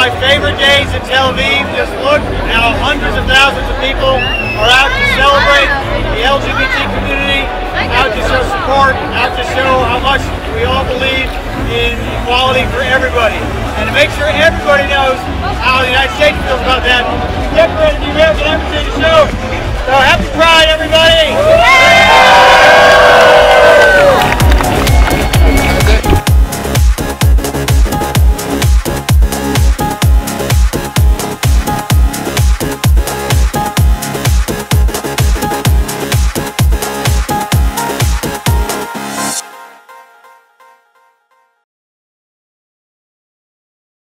my favorite days in Tel Aviv. Just look at how hundreds of thousands of people are out to celebrate the LGBT community, out to show support, out to show how much we all believe in equality for everybody. And to make sure everybody knows how the United States feels about that,